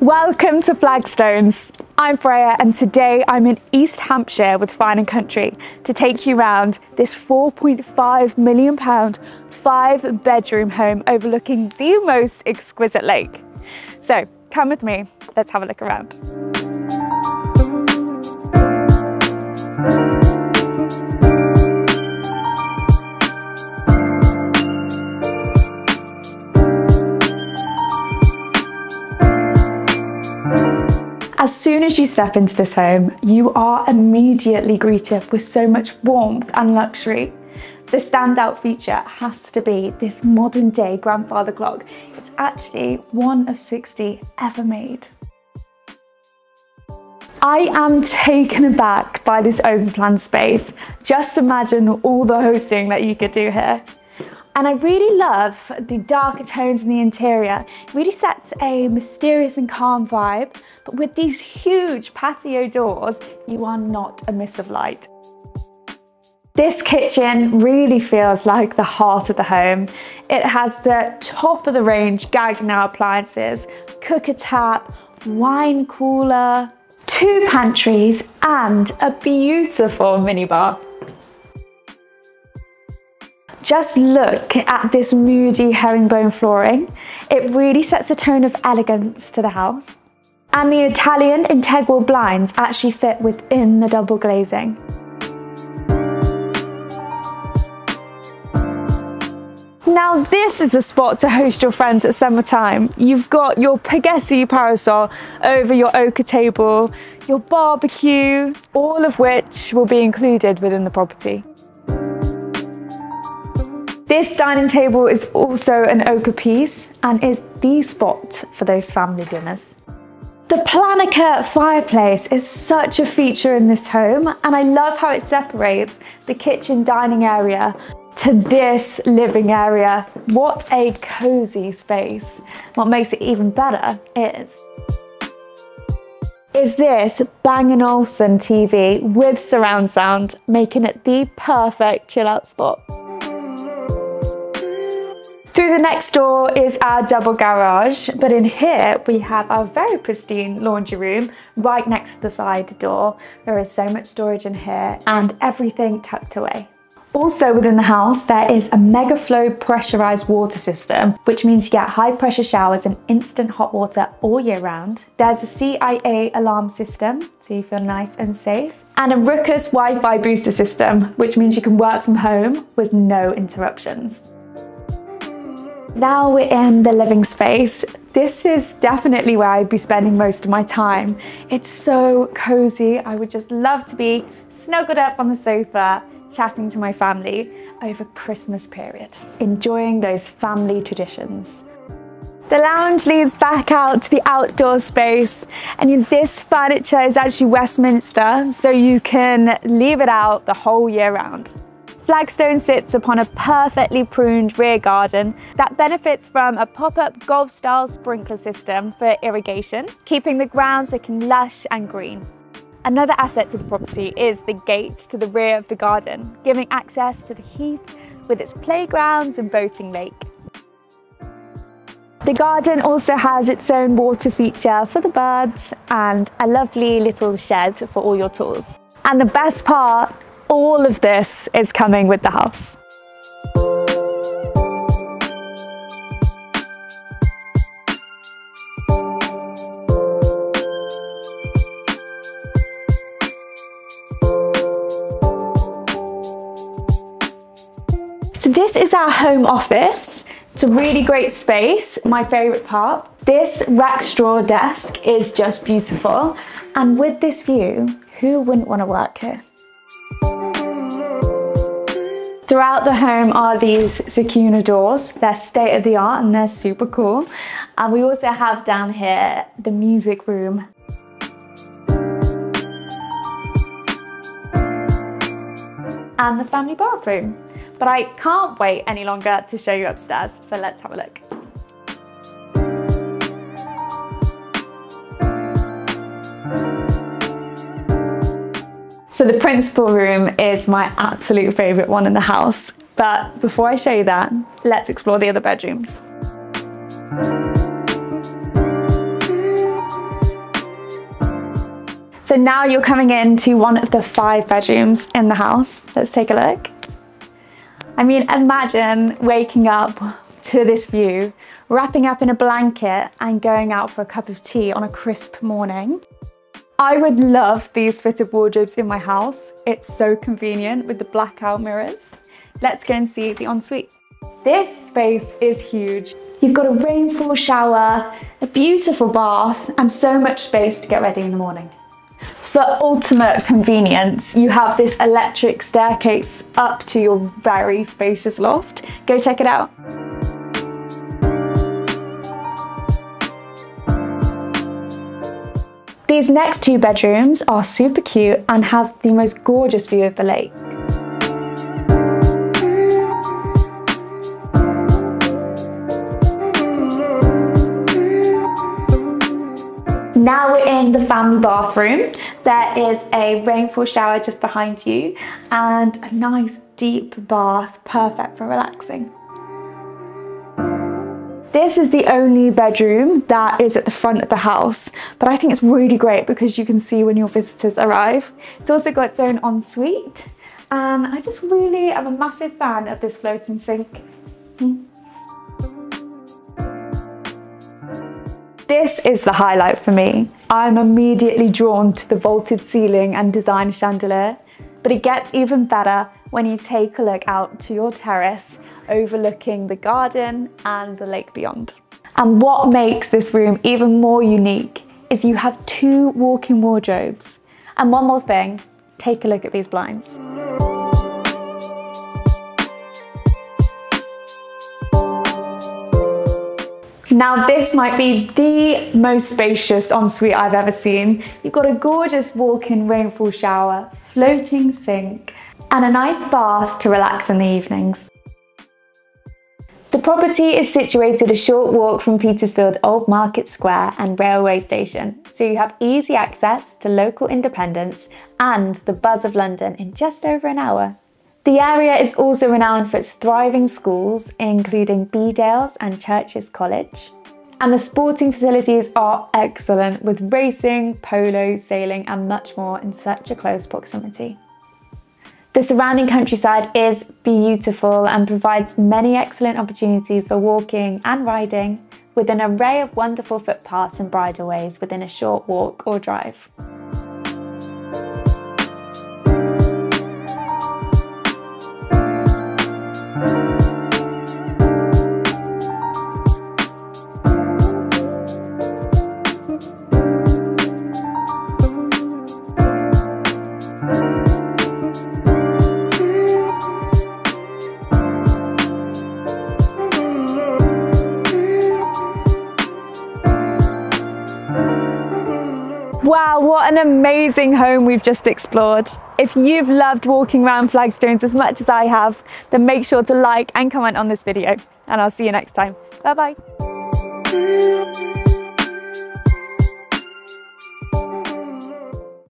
Welcome to Flagstones. I'm Freya and today I'm in East Hampshire with Fine and Country to take you around this 4.5 million pound five bedroom home overlooking the most exquisite lake. So come with me, let's have a look around. As soon as you step into this home, you are immediately greeted with so much warmth and luxury. The standout feature has to be this modern day grandfather clock. It's actually one of 60 ever made. I am taken aback by this open plan space. Just imagine all the hosting that you could do here. And I really love the darker tones in the interior. It really sets a mysterious and calm vibe, but with these huge patio doors, you are not a miss of light. This kitchen really feels like the heart of the home. It has the top of the range Gaggenau appliances, cooker tap, wine cooler, two pantries and a beautiful minibar. Just look at this moody herringbone flooring. It really sets a tone of elegance to the house. And the Italian integral blinds actually fit within the double glazing. Now this is a spot to host your friends at summertime. You've got your Pegasi parasol over your ochre table, your barbecue, all of which will be included within the property. This dining table is also an ochre piece and is the spot for those family dinners. The Planika fireplace is such a feature in this home and I love how it separates the kitchen dining area to this living area. What a cozy space. What makes it even better is is this Bang & Olufsen TV with surround sound, making it the perfect chill out spot. The next door is our double garage, but in here we have our very pristine laundry room right next to the side door. There is so much storage in here and everything tucked away. Also within the house, there is a Megaflo pressurized water system, which means you get high pressure showers and instant hot water all year round. There's a CIA alarm system, so you feel nice and safe. And a Ruckus Wi-Fi booster system, which means you can work from home with no interruptions. Now we're in the living space. This is definitely where I'd be spending most of my time. It's so cozy. I would just love to be snuggled up on the sofa, chatting to my family over Christmas period, enjoying those family traditions. The lounge leads back out to the outdoor space and this furniture is actually Westminster so you can leave it out the whole year round. Flagstone sits upon a perfectly pruned rear garden that benefits from a pop-up golf-style sprinkler system for irrigation, keeping the grounds looking lush and green. Another asset to the property is the gate to the rear of the garden, giving access to the heath with its playgrounds and boating lake. The garden also has its own water feature for the birds and a lovely little shed for all your tools. And the best part all of this is coming with the house. So this is our home office. It's a really great space, my favourite part. This rack straw desk is just beautiful. And with this view, who wouldn't want to work here? Throughout the home are these Sakuna doors. They're state of the art and they're super cool. And we also have down here the music room. And the family bathroom. But I can't wait any longer to show you upstairs. So let's have a look. So the principal room is my absolute favourite one in the house. But before I show you that, let's explore the other bedrooms. So now you're coming into one of the five bedrooms in the house. Let's take a look. I mean, imagine waking up to this view, wrapping up in a blanket and going out for a cup of tea on a crisp morning. I would love these fitted wardrobes in my house. It's so convenient with the blackout mirrors. Let's go and see the ensuite. This space is huge. You've got a rainfall shower, a beautiful bath, and so much space to get ready in the morning. For ultimate convenience, you have this electric staircase up to your very spacious loft. Go check it out. These next two bedrooms are super cute and have the most gorgeous view of the lake. Now we're in the family bathroom. There is a rainfall shower just behind you and a nice deep bath, perfect for relaxing. This is the only bedroom that is at the front of the house, but I think it's really great because you can see when your visitors arrive. It's also got its own ensuite, and I just really am a massive fan of this floating sink. This is the highlight for me. I'm immediately drawn to the vaulted ceiling and design chandelier, but it gets even better when you take a look out to your terrace overlooking the garden and the lake beyond. And what makes this room even more unique is you have two walk-in wardrobes. And one more thing, take a look at these blinds. Now this might be the most spacious ensuite I've ever seen. You've got a gorgeous walk-in rainfall shower, floating sink, and a nice bath to relax in the evenings. The property is situated a short walk from Petersfield Old Market Square and railway station, so you have easy access to local independence and the buzz of London in just over an hour. The area is also renowned for its thriving schools, including Bedales and Churcher's College. And the sporting facilities are excellent with racing, polo, sailing and much more in such a close proximity. The surrounding countryside is beautiful and provides many excellent opportunities for walking and riding with an array of wonderful footpaths and bridleways within a short walk or drive. What an amazing home we've just explored. If you've loved walking around Flagstones as much as I have, then make sure to like and comment on this video. And I'll see you next time. Bye bye.